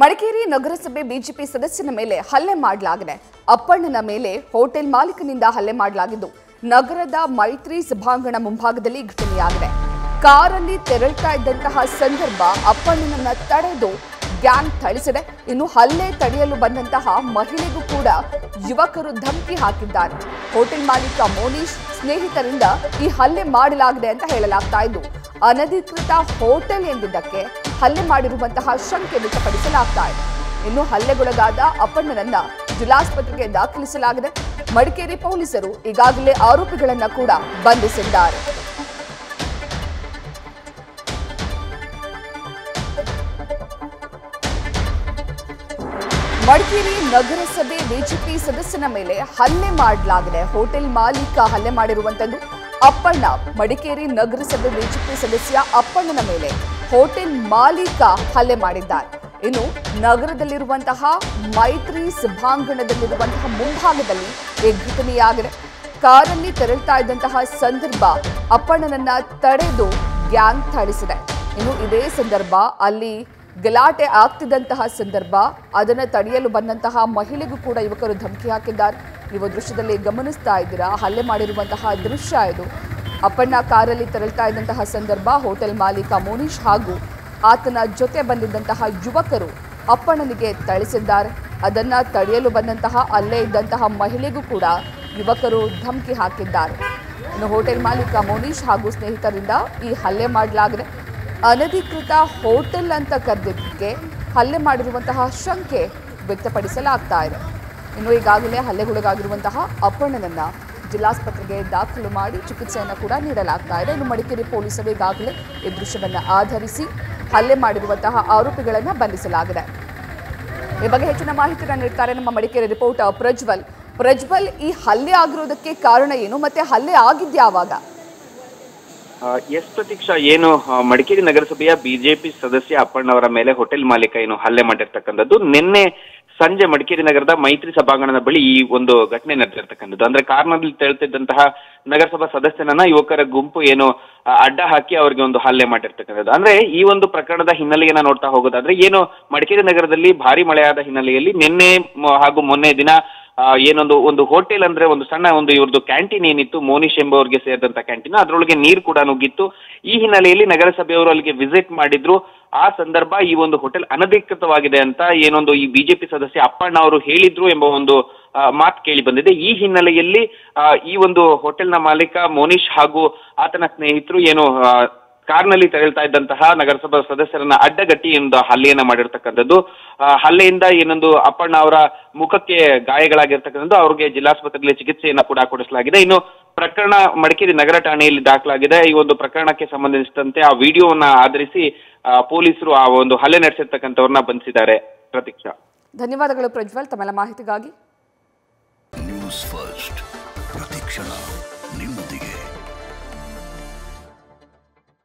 ಮಡಿಕೇರಿ ನಗರಸಭೆ ಬಿಜೆಪಿ ಸದಸ್ಯನ ಮೇಲೆ ಹಲ್ಲೆ ಮಾಡಲಾಗಿದೆ. ಅಪ್ಪಣ್ಣನ ಮೇಲೆ ಹೋಟೆಲ್ ಮಾಲೀಕನಿಂದ ಹಲ್ಲೆ ಮಾಡಲಾಗಿದ್ದು, ನಗರದ ಮೈತ್ರಿ ಸಭಾಂಗಣ ಮುಂಭಾಗದಲ್ಲಿ ಘಟನೆಯಾಗಿದೆ. ಕಾರಲ್ಲಿ ತೆರಳ್ತಾ ಇದ್ದಂತಹ ಸಂದರ್ಭ ಅಪ್ಪಣ್ಣನನ್ನ ತಡೆದು ಗ್ಯಾಂಗ್ ಥಳಿಸಿದೆ. ಇನ್ನು ಹಲ್ಲೆ ತಡೆಯಲು ಬಂದಂತಹ ಮಹಿಳೆಗೂ ಕೂಡ ಯುವಕರು ಧಮಕಿ ಹಾಕಿದ್ದಾರೆ. ಹೋಟೆಲ್ ಮಾಲೀಕ ಮೋನೀಶ್ ಸ್ನೇಹಿತರಿಂದ ಈ ಹಲ್ಲೆ ಮಾಡಲಾಗಿದೆ ಅಂತ ಹೇಳಲಾಗ್ತಾ ಇದ್ದು ಅನಧಿಕೃತ ಹೋಟೆಲ್ ಎಂದಿದ್ದಕ್ಕೆ ಹಲ್ಲೆ ಮಾಡಿರುವಂತಹ ಶಂಕೆ ವ್ಯಕ್ತಪಡಿಸಲಾಗ್ತಾ ಇದೆ. ಇನ್ನು ಹಲ್ಲೆಗೊಳಗಾದ ಅಪ್ಪಣ್ಣನನ್ನ ಜಿಲ್ಲಾಸ್ಪತ್ರೆಗೆ ದಾಖಲಿಸಲಾಗಿದೆ. ಮಡಿಕೇರಿ ಪೊಲೀಸರು ಈಗಾಗಲೇ ಆರೋಪಿಗಳನ್ನ ಕೂಡ ಬಂಧಿಸಿದ್ದಾರೆ. ಮಡಿಕೇರಿ ನಗರಸಭೆ ಬಿಜೆಪಿ ಸದಸ್ಯನ ಮೇಲೆ ಹಲ್ಲೆ ಮಾಡಲಾಗಿದೆ. ಹೋಟೆಲ್ ಮಾಲೀಕ ಹಲ್ಲೆ ಮಾಡಿರುವಂತದ್ದು. ಅಪ್ಪಣ್ಣ, ಮಡಿಕೇರಿ ನಗರಸಭೆ ಬಿಜೆಪಿ ಸದಸ್ಯ ಅಪ್ಪಣ್ಣನ ಮೇಲೆ ಹೋಟೆಲ್ ಮಾಲೀಕ ಹಲ್ಲೆ ಮಾಡಿದ್ದಾರೆ. ಇನ್ನು ನಗರದಲ್ಲಿರುವಂತಹ ಮೈತ್ರಿ ಸಭಾಂಗಣದಲ್ಲಿರುವಂತಹ ಮುಂಭಾಗದಲ್ಲಿ ಈ ಘಟನೆಯಾಗಿದೆ. ಕಾರಲ್ಲಿ ತೆರಳ್ತಾ ಇದ್ದಂತಹ ಸಂದರ್ಭ ಅಪ್ಪಣ್ಣನನ್ನ ತಡೆದು ಗ್ಯಾಂಗ್ ಥಳಿಸಿದೆ. ಇನ್ನು ಇದೇ ಸಂದರ್ಭ ಅಲ್ಲಿ ಗಲಾಟೆ ಆಗ್ತಿದ್ದಂತಹ ಸಂದರ್ಭ, ಅದನ್ನು ತಡೆಯಲು ಬಂದಂತಹ ಮಹಿಳೆಗೂ ಕೂಡ ಯುವಕರು ಧಮಕಿ ಹಾಕಿದ್ದಾರೆ. ನೀವು ದೃಶ್ಯದಲ್ಲಿ ಗಮನಿಸ್ತಾ ಇದ್ದೀರಾ? ಹಲ್ಲೆ ಮಾಡಿರುವಂತಹ ದೃಶ್ಯ ಇದು. ಅಪ್ಪಣ್ಣ ಕಾರಲ್ಲಿ ತೆರಳ್ತಾ ಇದ್ದಂತಹ ಸಂದರ್ಭ, ಹೋಟೆಲ್ ಮಾಲೀಕ ಮೋನೀಶ್ ಹಾಗೂ ಆತನ ಜೊತೆ ಬಂದಿದ್ದಂತಹ ಯುವಕರು ಅಪ್ಪಣ್ಣನಿಗೆ ಥಳಿಸಿದ್ದಾರೆ. ಅದನ್ನ ತಡೆಯಲು ಬಂದಂತಹ, ಅಲ್ಲೇ ಇದ್ದಂತಹ ಮಹಿಳೆಗೂ ಕೂಡ ಯುವಕರು ಧಮಕಿ ಹಾಕಿದ್ದಾರೆ. ಇನ್ನು ಹೋಟೆಲ್ ಮಾಲೀಕ ಮೋನೀಶ್ ಹಾಗೂ ಸ್ನೇಹಿತರಿಂದ ಈ ಹಲ್ಲೆ ಮಾಡಲಾಗಿದೆ. ಅನಧಿಕೃತ ಹೋಟೆಲ್ ಅಂತ ಕರೆದಿದ್ದಕ್ಕೆ ಹಲ್ಲೆ ಮಾಡಿರುವಂತಹ ಶಂಕೆ ವ್ಯಕ್ತಪಡಿಸಲಾಗ್ತಾ ಇದೆ. ಇನ್ನು ಈಗಾಗಲೇ ಹಲ್ಲೆಗೊಳಗಾಗಿರುವಂತಹ ಅಪ್ಪಣ್ಣನನ್ನ ಜಿಲ್ಲಾಸ್ಪತ್ರೆಗೆ ದಾಖಲು ಮಾಡಿ ಚಿಕಿತ್ಸೆಯನ್ನು ಕೂಡ ನೀಡಲಾಗ್ತಾ ಇದೆ. ಇನ್ನು ಮಡಿಕೇರಿ ಪೊಲೀಸರು ಈಗಾಗಲೇ ಈ ದೃಶ್ಯವನ್ನು ಆಧರಿಸಿ ಹಲ್ಲೆ ಮಾಡಿರುವಂತಹ ಆರೋಪಿಗಳನ್ನು ಬಂಧಿಸಲಾಗಿದೆ. ಈ ಬಗ್ಗೆ ಹೆಚ್ಚಿನ ಮಾಹಿತಿಯನ್ನು ನೀಡ್ತಾರೆ ನಮ್ಮ ಮಡಿಕೇರಿ ರಿಪೋರ್ಟರ್ ಪ್ರಜ್ವಲ್. ಪ್ರಜ್ವಲ್, ಈ ಹಲ್ಲೆ ಆಗಿರೋದಕ್ಕೆ ಕಾರಣ ಏನು? ಮತ್ತೆ ಹಲ್ಲೆ ಆಗಿದ್ಯಾವಾಗ ಎಸ್ ಪ್ರತೀಕ್ಷಾ ಏನು ಮಡಿಕೇರಿ ನಗರಸಭೆಯ ಬಿಜೆಪಿ ಸದಸ್ಯ ಅಪ್ಪಣ್ಣವರ ಮೇಲೆ ಹೋಟೆಲ್ ಮಾಲೀಕ ಏನು ಹಲ್ಲೆ ಮಾಡಿರ್ತಕ್ಕಂಥದ್ದು. ನಿನ್ನೆ ಸಂಜೆ ಮಡಿಕೇರಿ ನಗರದ ಮೈತ್ರಿ ಸಭಾಂಗಣದ ಬಳಿ ಈ ಒಂದು ಘಟನೆ ನಡೆದಿರ್ತಕ್ಕಂಥದ್ದು. ಅಂದ್ರೆ ಕಾರ್ನಲ್ಲಿ ತೆರಳುತ್ತಿದ್ದಂತಹ ನಗರಸಭಾ ಸದಸ್ಯನನ್ನ ಯುವಕರ ಗುಂಪು ಏನು ಅಡ್ಡ ಹಾಕಿ ಅವರಿಗೆ ಒಂದು ಹಲ್ಲೆ ಮಾಡಿರ್ತಕ್ಕಂಥದ್ದು. ಅಂದ್ರೆ ಈ ಒಂದು ಪ್ರಕರಣದ ಹಿನ್ನೆಲೆಯನ್ನ ನೋಡ್ತಾ ಹೋಗೋದಾದ್ರೆ, ಏನು, ಮಡಿಕೇರಿ ನಗರದಲ್ಲಿ ಭಾರಿ ಮಳೆಯಾದ ಹಿನ್ನೆಲೆಯಲ್ಲಿ ನಿನ್ನೆ ಹಾಗೂ ಮೊನ್ನೆ ದಿನ ಏನೊಂದು, ಒಂದು ಹೋಟೆಲ್ ಅಂದ್ರೆ ಒಂದು ಸಣ್ಣ ಒಂದು ಇವ್ರದ್ದು ಕ್ಯಾಂಟೀನ್ ಏನಿತ್ತು, ಮೋನಿಶ್ ಎಂಬವರಿಗೆ ಸೇರಿದಂತ ಕ್ಯಾಂಟೀನ್ ಅದರೊಳಗೆ ನೀರು ಕೂಡ ನುಗ್ಗಿತ್ತು. ಈ ಹಿನ್ನೆಲೆಯಲ್ಲಿ ನಗರಸಭೆಯವರು ಅಲ್ಲಿಗೆ ವಿಸಿಟ್ ಮಾಡಿದ್ರು. ಆ ಸಂದರ್ಭ ಈ ಒಂದು ಹೋಟೆಲ್ ಅನಧಿಕೃತವಾಗಿದೆ ಅಂತ ಏನೊಂದು ಈ ಬಿಜೆಪಿ ಸದಸ್ಯ ಅಪ್ಪಣ್ಣ ಅವರು ಹೇಳಿದ್ರು ಎಂಬ ಒಂದು ಮಾತು ಕೇಳಿ ಬಂದಿದೆ. ಈ ಹಿನ್ನೆಲೆಯಲ್ಲಿ ಈ ಒಂದು ಹೋಟೆಲ್ನ ಮಾಲೀಕ ಮೋನಿಶ್ ಹಾಗೂ ಆತನ ಸ್ನೇಹಿತರು ಏನು ಕಾರ್ನಲ್ಲಿ ತೆರಳ್ತಾ ಇದ್ದಂತಹ ನಗರಸಭಾ ಸದಸ್ಯರನ್ನ ಅಡ್ಡಗಟ್ಟಿ ಒಂದು ಹಲ್ಲೆಯನ್ನ ಮಾಡಿರ್ತಕ್ಕಂಥದ್ದು. ಹಲ್ಲೆಯಿಂದ ಏನೊಂದು ಅಪ್ಪಣ್ಣ ಅವರ ಮುಖಕ್ಕೆ ಗಾಯಗಳಾಗಿರ್ತಕ್ಕಂಥದ್ದು ಅವ್ರಿಗೆ ಜಿಲ್ಲಾಸ್ಪತ್ರೆಯಲ್ಲಿ ಚಿಕಿತ್ಸೆಯನ್ನ ಕೂಡ ಕೊಡಿಸಲಾಗಿದೆ. ಇನ್ನು ಪ್ರಕರಣ ಮಡಿಕೇರಿ ನಗರ ಠಾಣೆಯಲ್ಲಿ ದಾಖಲಾಗಿದೆ. ಈ ಒಂದು ಪ್ರಕರಣಕ್ಕೆ ಸಂಬಂಧಿಸಿದಂತೆ ಆ ವಿಡಿಯೋವನ್ನ ಆಧರಿಸಿ ಪೊಲೀಸರು ಆ ಒಂದು ಹಲ್ಲೆ ನಡೆಸಿರ್ತಕ್ಕಂಥವ್ರನ್ನ ಬಂಧಿಸಿದ್ದಾರೆ. ಪ್ರತೀಕ್ಷಾ. ಧನ್ಯವಾದಗಳು ಪ್ರಜ್ವಲ್. ತಮ್ಮೆಲ್ಲ ಮಾಹಿತಿಗಾಗಿ. News first. ಪ್ರತಿಕ್ಷಣ ನಿಮ್ಮೊಂದಿಗೆ.